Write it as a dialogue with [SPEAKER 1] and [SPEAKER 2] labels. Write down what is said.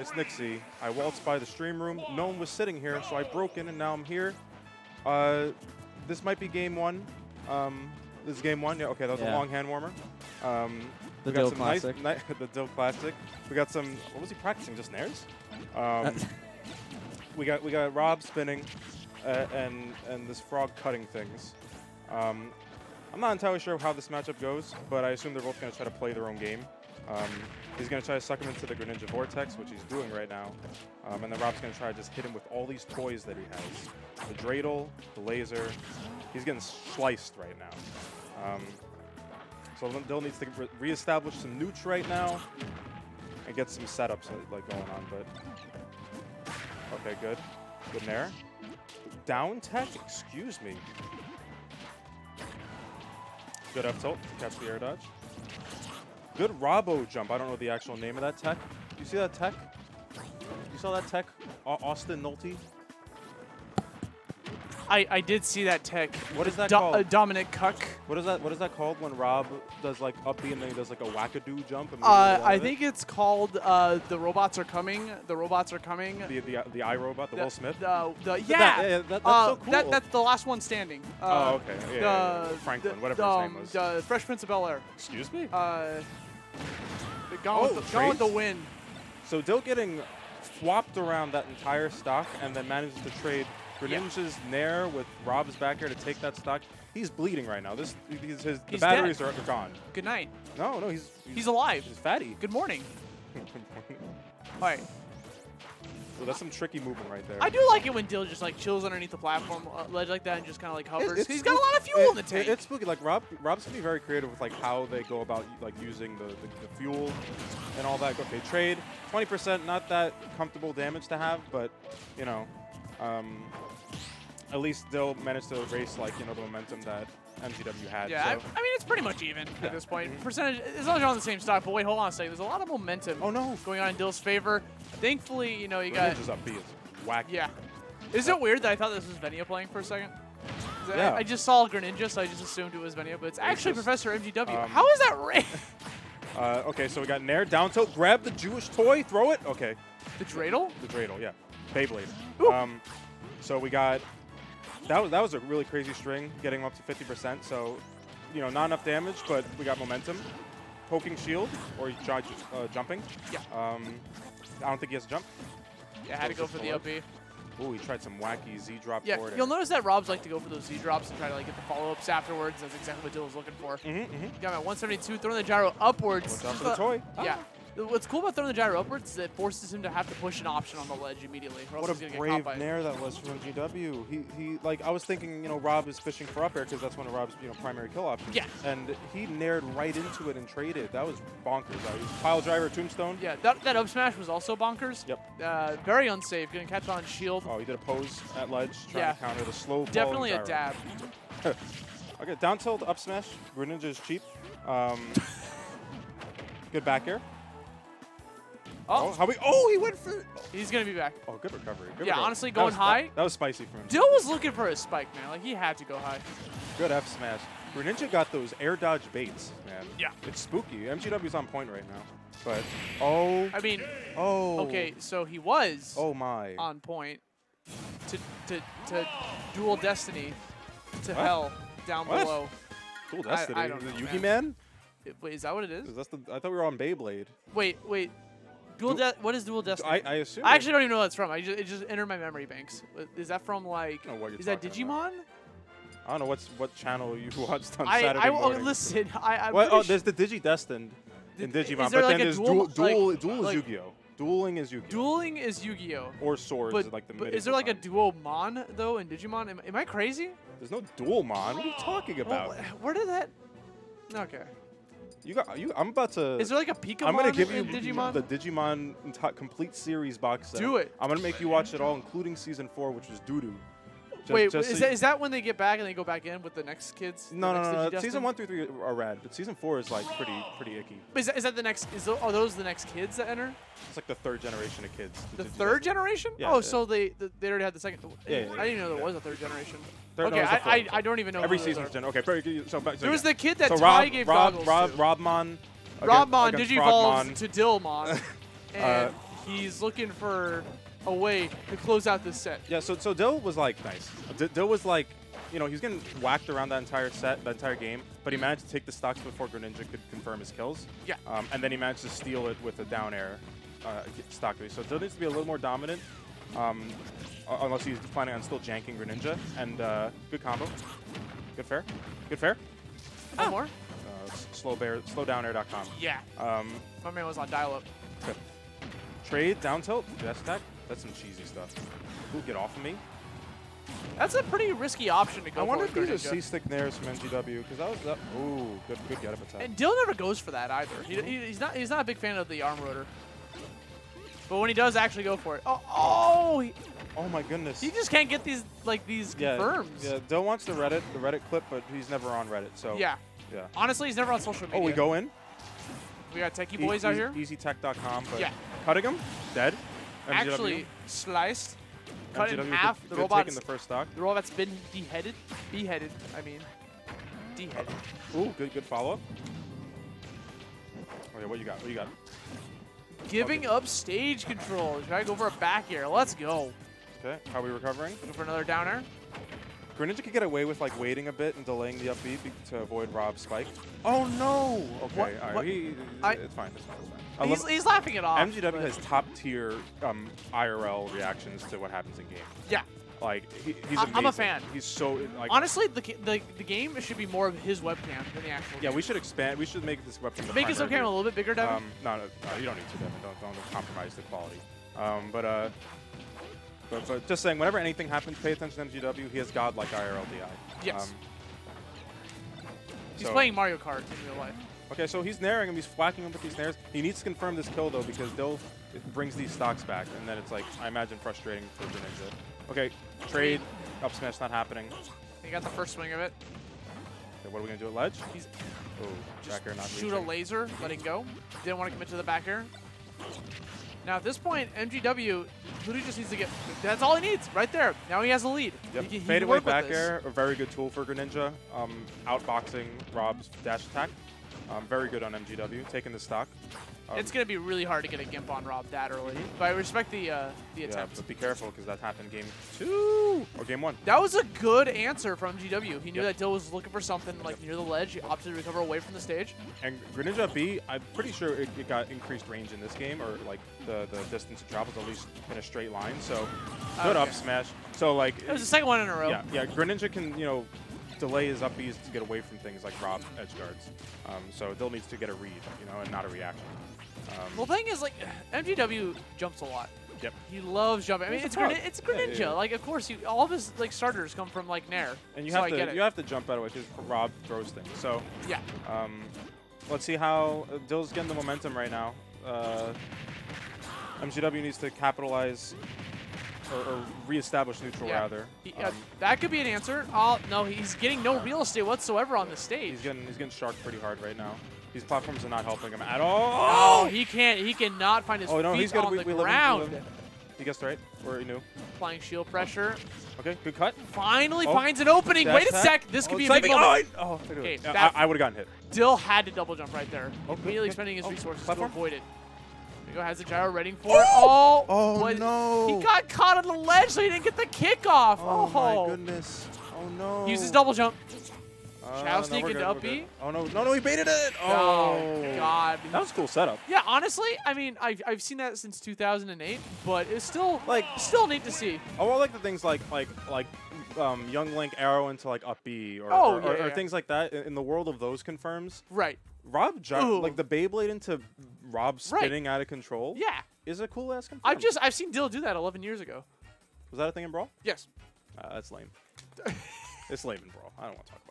[SPEAKER 1] It's Nixie. I waltzed by the stream room. No one was sitting here, so I broke in, and now I'm here. Uh, this might be game one. Um, this is game one. Yeah, okay, that was
[SPEAKER 2] Yeah.
[SPEAKER 1] a long hand warmer. Um,
[SPEAKER 2] The
[SPEAKER 1] we got
[SPEAKER 2] Dill
[SPEAKER 1] some
[SPEAKER 2] Classic.
[SPEAKER 1] Nice, ni- the Dill Classic. We got some. What was he practicing? Just nairs. Um, we got we got Rob spinning, uh, and and this frog cutting things. Um, I'm not entirely sure how this matchup goes, but I assume they're both going to try to play their own game. Um, he's going to try to suck him into the Greninja Vortex, which he's doing right now. Um, and then Rob's going to try to just hit him with all these toys that he has. The Dreidel, the Laser. He's getting sliced right now. Um, so Dill needs to re- reestablish some neuts right now and get some setups uh, like going on. But okay, good, good nair. Down tech, excuse me. Good up tilt, catch the air dodge. Good Robo jump. I don't know the actual name of that tech. You see that tech? You saw that tech, Austin Nolte?
[SPEAKER 3] I, I did see that tech.
[SPEAKER 1] What is that
[SPEAKER 3] Do-
[SPEAKER 1] called?
[SPEAKER 3] uh, Dominic Cuck.
[SPEAKER 1] What is that? What is that called when Rob does like up B and then he does like a wackadoo jump?
[SPEAKER 3] Uh, I
[SPEAKER 1] of it?
[SPEAKER 3] think it's called uh, The Robots Are Coming. The Robots Are Coming.
[SPEAKER 1] the the the iRobot, the, Will Smith.
[SPEAKER 3] The, the,
[SPEAKER 1] Th-
[SPEAKER 3] yeah.
[SPEAKER 1] that- that- that's
[SPEAKER 3] uh,
[SPEAKER 1] so cool.
[SPEAKER 3] That, that's the last one standing. Uh,
[SPEAKER 1] oh, okay. Yeah, yeah, yeah. Franklin,
[SPEAKER 3] the,
[SPEAKER 1] whatever
[SPEAKER 3] the,
[SPEAKER 1] his
[SPEAKER 3] um,
[SPEAKER 1] name was.
[SPEAKER 3] The Fresh Prince of Bel Air.
[SPEAKER 1] Excuse me.
[SPEAKER 3] Uh, the gone,
[SPEAKER 1] Oh,
[SPEAKER 3] with the, gone with the win.
[SPEAKER 1] So Dill getting swapped around that entire stock and then manages to trade
[SPEAKER 3] Yeah.
[SPEAKER 1] Greninja's Nair with Rob's back here to take that stock. He's bleeding right now. This he's, his the batteries
[SPEAKER 3] dead.
[SPEAKER 1] are, are gone.
[SPEAKER 3] Good night.
[SPEAKER 1] No, no, he's
[SPEAKER 3] He's alive.
[SPEAKER 1] He's fatty.
[SPEAKER 3] Good morning. All right.
[SPEAKER 1] so that's some tricky movement right there.
[SPEAKER 3] I do like it when Dill just like chills underneath the platform uh, ledge like that and just kind of like hovers.
[SPEAKER 1] it's
[SPEAKER 3] He's got a lot of fuel in the
[SPEAKER 1] it-
[SPEAKER 3] tank.
[SPEAKER 1] It's spooky. Like Rob, Rob's gonna be very creative with like how they go about like using the, the, the fuel and all that. Okay, trade 20%, not that comfortable damage to have, but you know, um, at least Dill managed to erase like you know the momentum that MGW had.
[SPEAKER 3] yeah, I, I mean it's pretty much even
[SPEAKER 1] Yeah.
[SPEAKER 3] at this point.
[SPEAKER 1] Mhm.
[SPEAKER 3] Percentage, as long as you're on the same stock. But wait, hold on a second. There's a lot of momentum
[SPEAKER 1] oh no,
[SPEAKER 3] going on in Dill's favor. Thankfully, you know you got
[SPEAKER 1] Greninja's up B is whack.
[SPEAKER 3] yeah. Is it weird that I thought this was Venia playing for a second? I-
[SPEAKER 1] Yeah.
[SPEAKER 3] I, just saw Greninja, so I just assumed it was Venia, but it's actually
[SPEAKER 1] just,
[SPEAKER 3] Professor MGW.
[SPEAKER 1] um,
[SPEAKER 3] How is that right?
[SPEAKER 1] Uh, okay, so we got Nair down tilt, grab the Jewish toy, throw it. Okay,
[SPEAKER 3] the Dreidel?
[SPEAKER 1] the Dreidel, yeah, Beyblade.
[SPEAKER 3] Ooh.
[SPEAKER 1] Um, so we got that was that was a really crazy string, getting him up to 50%. So, you know, not enough damage, but we got momentum. Poking shield or he tried uh, jumping.
[SPEAKER 3] Yeah.
[SPEAKER 1] Um, I don't think he has a jump.
[SPEAKER 3] Yeah, I had to go for the up.
[SPEAKER 1] Ooh, he tried some wacky Z drop
[SPEAKER 3] Yeah,
[SPEAKER 1] forward.
[SPEAKER 3] you'll notice that Rob's like to go for those Z drops and try to like get the follow ups afterwards. That's exactly what Dill was looking for.
[SPEAKER 1] Mm-hmm, mm-hmm.
[SPEAKER 3] Got him at 172, throwing the gyro upwards.
[SPEAKER 1] What's up for the toy?
[SPEAKER 3] Yeah. What's cool about throwing the gyro upwards is it forces him to have to push an option on the ledge immediately. Or else
[SPEAKER 1] What a brave
[SPEAKER 3] get caught by it.
[SPEAKER 1] nair that was from GW. He, he, like, I was thinking, you know, Rob is fishing for up air because that's one of Rob's, you know, primary kill options.
[SPEAKER 3] Yeah.
[SPEAKER 1] And he nared right into it and traded. That was bonkers. He was pile driver, tombstone.
[SPEAKER 3] Yeah, that, that up smash was also bonkers.
[SPEAKER 1] Yep.
[SPEAKER 3] Uh, very unsafe. Gonna catch on shield.
[SPEAKER 1] Oh, he did a pose at ledge, trying
[SPEAKER 3] Yeah.
[SPEAKER 1] to counter the slow
[SPEAKER 3] Definitely a dab.
[SPEAKER 1] Okay, down tilt, up smash. Greninja is cheap. Um, good back air. Oh, how we? Oh, he went for.
[SPEAKER 3] he's gonna be back.
[SPEAKER 1] Oh, good recovery. Good
[SPEAKER 3] Yeah,
[SPEAKER 1] recovery.
[SPEAKER 3] honestly,
[SPEAKER 1] That
[SPEAKER 3] going
[SPEAKER 1] was-
[SPEAKER 3] high-
[SPEAKER 1] That, was spicy for him.
[SPEAKER 3] Dill was looking for a spike, man. Like he had to go high.
[SPEAKER 1] Good F smash. Greninja got those air dodge baits, man.
[SPEAKER 3] Yeah.
[SPEAKER 1] It's spooky. MGW's on point right now. But oh,
[SPEAKER 3] I mean,
[SPEAKER 1] oh.
[SPEAKER 3] okay, so he was
[SPEAKER 1] Oh my.
[SPEAKER 3] on point to to to dual destiny to
[SPEAKER 1] What?
[SPEAKER 3] hell down
[SPEAKER 1] What?
[SPEAKER 3] below.
[SPEAKER 1] cool
[SPEAKER 3] I-
[SPEAKER 1] destiny.
[SPEAKER 3] I don't know,
[SPEAKER 1] Yugi
[SPEAKER 3] man.
[SPEAKER 1] man?
[SPEAKER 3] Wait, is that what it is?
[SPEAKER 1] that's the. I thought we were on Beyblade.
[SPEAKER 3] Wait, wait. Dual
[SPEAKER 1] Du-
[SPEAKER 3] de- what is dual destiny?
[SPEAKER 1] I, I assume.
[SPEAKER 3] I actually don't even know what it's from. I just it just entered my memory banks. Is that from like?
[SPEAKER 1] I don't know what you're
[SPEAKER 3] Is that Digimon?
[SPEAKER 1] about. I don't know what's what channel you watched on
[SPEAKER 3] I
[SPEAKER 1] Saturday
[SPEAKER 3] I oh,
[SPEAKER 1] morning.
[SPEAKER 3] listen. I I'm
[SPEAKER 1] Well, oh, there's the Digi Destined in Digimon, but
[SPEAKER 3] like
[SPEAKER 1] then there's
[SPEAKER 3] dual-
[SPEAKER 1] dual.
[SPEAKER 3] like-
[SPEAKER 1] Dual, dual
[SPEAKER 3] like-
[SPEAKER 1] is Yu-Gi-Oh. Dueling is Yu-Gi-Oh.
[SPEAKER 3] Dueling is Yu-Gi-Oh.
[SPEAKER 1] or Swords
[SPEAKER 3] But,
[SPEAKER 1] is like the
[SPEAKER 3] but is there like a duo mon though in Digimon? Am, am I crazy?
[SPEAKER 1] There's no dual mon. What are you talking
[SPEAKER 3] Well,
[SPEAKER 1] about?
[SPEAKER 3] where did that? Okay.
[SPEAKER 1] You got you. I'm about to.
[SPEAKER 3] Is there like a Pokemon
[SPEAKER 1] I'm gonna give you
[SPEAKER 3] Digimon?
[SPEAKER 1] the Digimon complete series box set.
[SPEAKER 3] Do it.
[SPEAKER 1] I'm gonna make you watch it all, including season four, which was doo doo.
[SPEAKER 3] Wait, is, that, is that when they get back and they go back in with the next kids?
[SPEAKER 1] No,
[SPEAKER 3] the
[SPEAKER 1] no,
[SPEAKER 3] next
[SPEAKER 1] no, no.
[SPEAKER 3] Digidestined?
[SPEAKER 1] Season one through three are rad, but season four is like pretty, pretty icky.
[SPEAKER 3] Is that, is that the next? Is tho- are those the next kids that enter?
[SPEAKER 1] It's like the third generation of kids.
[SPEAKER 3] The
[SPEAKER 1] Digidestined.
[SPEAKER 3] third generation?
[SPEAKER 1] Yeah,
[SPEAKER 3] oh,
[SPEAKER 1] yeah.
[SPEAKER 3] so they they already had the second.
[SPEAKER 1] Yeah,
[SPEAKER 3] I didn't even know there was a third generation.
[SPEAKER 1] Third-
[SPEAKER 3] okay, I, I. I don't even know.
[SPEAKER 1] Every season's gen. Okay. So, back- so
[SPEAKER 3] There was
[SPEAKER 1] yeah.
[SPEAKER 3] the kid that
[SPEAKER 1] so
[SPEAKER 3] Tai
[SPEAKER 1] Rob,
[SPEAKER 3] gave
[SPEAKER 1] Rob,
[SPEAKER 3] goggles
[SPEAKER 1] Rob,
[SPEAKER 3] to.
[SPEAKER 1] Robmon.
[SPEAKER 3] Robmon digivolves to Dillmon.
[SPEAKER 1] Uh,
[SPEAKER 3] and he's looking for a way to close out this set.
[SPEAKER 1] Yeah, so so Dill was like nice. D- Dill was like, you know, he was getting whacked around that entire set, that entire game, but he managed to take the stocks before Greninja could confirm his kills.
[SPEAKER 3] Yeah.
[SPEAKER 1] Um, and then he managed to steal it with a down air uh, stock. So Dill needs to be a little more dominant, um, unless he's planning on still janking Greninja. And uh, good combo. Good fair. Good fair.
[SPEAKER 3] One more?
[SPEAKER 1] Uh, s- slow bear, slowdownair.com.
[SPEAKER 3] Yeah.
[SPEAKER 1] Um,
[SPEAKER 3] My man was on dial-up.
[SPEAKER 1] Trade, down tilt, dash attack. That's some cheesy stuff. Ooh, get off of me.
[SPEAKER 3] That's a pretty risky option to go
[SPEAKER 1] I wonder
[SPEAKER 3] for
[SPEAKER 1] if
[SPEAKER 3] with
[SPEAKER 1] these are
[SPEAKER 3] Greninja.
[SPEAKER 1] C-stick nairs from MGW, because that was that. Ooh, good, good get up attack.
[SPEAKER 3] And Dill never goes for that either. He, he- he's not he's not a big fan of the arm rotor. But when he does actually go for it, oh, oh he,
[SPEAKER 1] oh my goodness.
[SPEAKER 3] he just can't get these like these
[SPEAKER 1] yeah,
[SPEAKER 3] confirms.
[SPEAKER 1] Yeah, Dill wants the Reddit, the Reddit clip, but he's never on Reddit, so.
[SPEAKER 3] Yeah.
[SPEAKER 1] Yeah.
[SPEAKER 3] Honestly, he's never on social media.
[SPEAKER 1] Oh, we go in.
[SPEAKER 3] We got techie
[SPEAKER 1] E-
[SPEAKER 3] boys out
[SPEAKER 1] easy-
[SPEAKER 3] here.
[SPEAKER 1] EasyTech.com, but
[SPEAKER 3] Yeah.
[SPEAKER 1] cutting him, dead. MGW.
[SPEAKER 3] Actually sliced, cut in half.
[SPEAKER 1] Good,
[SPEAKER 3] The
[SPEAKER 1] good
[SPEAKER 3] robot's
[SPEAKER 1] taking the first stock.
[SPEAKER 3] the robot's been beheaded. Beheaded. I mean, deheaded.
[SPEAKER 1] Ooh, good, good follow up. Okay, oh, what you got? What you got?
[SPEAKER 3] Giving up stage control. Try to go for a back air. Let's go.
[SPEAKER 1] Okay, how are we recovering?
[SPEAKER 3] Go for another downer.
[SPEAKER 1] Greninja could get away with like waiting a bit and delaying the up B to avoid Rob's spike. Oh no! Okay,
[SPEAKER 3] What-
[SPEAKER 1] all right,
[SPEAKER 3] what-
[SPEAKER 1] he,
[SPEAKER 3] I-
[SPEAKER 1] it's fine. It's fine. It's fine.
[SPEAKER 3] He's, he's laughing it off.
[SPEAKER 1] MGW
[SPEAKER 3] but-
[SPEAKER 1] has top tier um, IRL reactions to what happens in game.
[SPEAKER 3] Yeah.
[SPEAKER 1] Like he, he's
[SPEAKER 3] I, I'm a fan.
[SPEAKER 1] He's so like.
[SPEAKER 3] Honestly, the, the the game should be more of his webcam than the actual.
[SPEAKER 1] yeah,
[SPEAKER 3] game.
[SPEAKER 1] we should expand. We should make this webcam.
[SPEAKER 3] make his webcam a little bit bigger, Devin.
[SPEAKER 1] Um, no, no, no, you don't need to, Devin. Don't, don't compromise the quality. Um, but uh, but, but just saying, whenever anything happens, pay attention to MGW. He has godlike IRLDI.
[SPEAKER 3] Yes.
[SPEAKER 1] Um,
[SPEAKER 3] he's
[SPEAKER 1] so-
[SPEAKER 3] playing Mario Kart in real life.
[SPEAKER 1] Okay, so he's naring him. He's whacking him with these nairs. He needs to confirm this kill though because Dill it brings these stocks back, and then it's like I imagine frustrating for Greninja. Okay, trade up smash not happening.
[SPEAKER 3] He got the first swing of it.
[SPEAKER 1] what are we gonna do at ledge?
[SPEAKER 3] He's
[SPEAKER 1] Oh,
[SPEAKER 3] just
[SPEAKER 1] back air not
[SPEAKER 3] shoot a
[SPEAKER 1] reaching.
[SPEAKER 3] laser, letting go. Didn't want to commit to the back air. Now at this point, MGW literally just needs to get. That's all he needs, right there. Now he has a lead.
[SPEAKER 1] Yep.
[SPEAKER 3] He, can- he
[SPEAKER 1] Fade away back air, a very good tool for Greninja. Um, outboxing Rob's dash attack. Um, very good on MGW, taking the stock. Um,
[SPEAKER 3] It's gonna be really hard to get a gimp on Rob that early, but I respect the uh, the
[SPEAKER 1] yeah,
[SPEAKER 3] attempt.
[SPEAKER 1] but be careful because that happened game two or game one.
[SPEAKER 3] That was a good answer from GW. He knew
[SPEAKER 1] Yep.
[SPEAKER 3] that Dill was looking for something like near the ledge. He opted to recover away from the stage.
[SPEAKER 1] And Greninja B, I'm pretty sure it, it got increased range in this game, or like the, the distance it travels at least in a straight line. So good
[SPEAKER 3] Okay.
[SPEAKER 1] up smash. So like,
[SPEAKER 3] It was the second one in a row.
[SPEAKER 1] yeah, yeah. Greninja can you know delay his up Bs to get away from things like Rob edge guards. Um, so Dill needs to get a read, you know, and not a reaction. Um,
[SPEAKER 3] Well, the thing is, like, MGW jumps a lot.
[SPEAKER 1] Yep.
[SPEAKER 3] He loves jumping. I mean, it's
[SPEAKER 1] pro.
[SPEAKER 3] It's Greninja.
[SPEAKER 1] yeah.
[SPEAKER 3] Like, of course, you, all of his like starters come from like Nair.
[SPEAKER 1] and you
[SPEAKER 3] so
[SPEAKER 1] have
[SPEAKER 3] I
[SPEAKER 1] to
[SPEAKER 3] get it.
[SPEAKER 1] you have to jump out of it because Rob throws things. So
[SPEAKER 3] yeah.
[SPEAKER 1] um, let's see how uh, Dill's getting the momentum right now. Uh, MGW needs to capitalize or, or reestablish neutral
[SPEAKER 3] Yeah.
[SPEAKER 1] rather.
[SPEAKER 3] He, uh,
[SPEAKER 1] Um,
[SPEAKER 3] that could be an answer. Oh no, he's getting no real estate whatsoever on the stage.
[SPEAKER 1] He's getting he's getting sharked pretty hard right now. These platforms are not helping him at all.
[SPEAKER 3] Oh, he can't. He cannot find his
[SPEAKER 1] Oh, no,
[SPEAKER 3] feet
[SPEAKER 1] he's got
[SPEAKER 3] on
[SPEAKER 1] we,
[SPEAKER 3] the
[SPEAKER 1] we live in- we
[SPEAKER 3] ground.
[SPEAKER 1] live in- He guessed right, or he knew.
[SPEAKER 3] Applying shield pressure.
[SPEAKER 1] Okay, good cut.
[SPEAKER 3] Finally
[SPEAKER 1] Oh.
[SPEAKER 3] finds an opening. Wait a sec. This could
[SPEAKER 1] Oh,
[SPEAKER 3] be a big moment.
[SPEAKER 1] Oh, I, oh, I,
[SPEAKER 3] Okay,
[SPEAKER 1] yeah, I, I would have gotten hit.
[SPEAKER 3] Dill had to double jump right there.
[SPEAKER 1] Oh,
[SPEAKER 3] Immediately
[SPEAKER 1] good.
[SPEAKER 3] expending his
[SPEAKER 1] Oh,
[SPEAKER 3] resources
[SPEAKER 1] platform.
[SPEAKER 3] to avoid it. There has the gyro ready for it. Oh!
[SPEAKER 1] Oh,
[SPEAKER 3] what-
[SPEAKER 1] no.
[SPEAKER 3] He got caught on the ledge, so he didn't get the kickoff.
[SPEAKER 1] Oh,
[SPEAKER 3] Oh,
[SPEAKER 1] my goodness. Oh no.
[SPEAKER 3] He uses double jump.
[SPEAKER 1] Uh,
[SPEAKER 3] Chow
[SPEAKER 1] no,
[SPEAKER 3] sneak
[SPEAKER 1] we're
[SPEAKER 3] into up. B.
[SPEAKER 1] Oh no, no, no, he baited it.
[SPEAKER 3] Oh,
[SPEAKER 1] Oh,
[SPEAKER 3] God.
[SPEAKER 1] That was a cool setup.
[SPEAKER 3] Yeah, honestly, I mean, I've, I've seen that since 2008, but it's still
[SPEAKER 1] Like-
[SPEAKER 3] still neat to see.
[SPEAKER 1] Oh, I like the things like like like um, Young Link arrow into like up B or,
[SPEAKER 3] Oh,
[SPEAKER 1] or,
[SPEAKER 3] yeah,
[SPEAKER 1] or, or
[SPEAKER 3] yeah.
[SPEAKER 1] things like that. In in the world of those confirms,
[SPEAKER 3] Right.
[SPEAKER 1] Rob gy-
[SPEAKER 3] Ooh.
[SPEAKER 1] like the Beyblade into Rob
[SPEAKER 3] Right.
[SPEAKER 1] out of control.
[SPEAKER 3] Yeah.
[SPEAKER 1] is a cool ass confirm.
[SPEAKER 3] I've just I've seen Dill do that 11 years ago.
[SPEAKER 1] was that a thing in Brawl?
[SPEAKER 3] Yes.
[SPEAKER 1] Uh, that's lame. it's lame in Brawl. I don't want to talk about.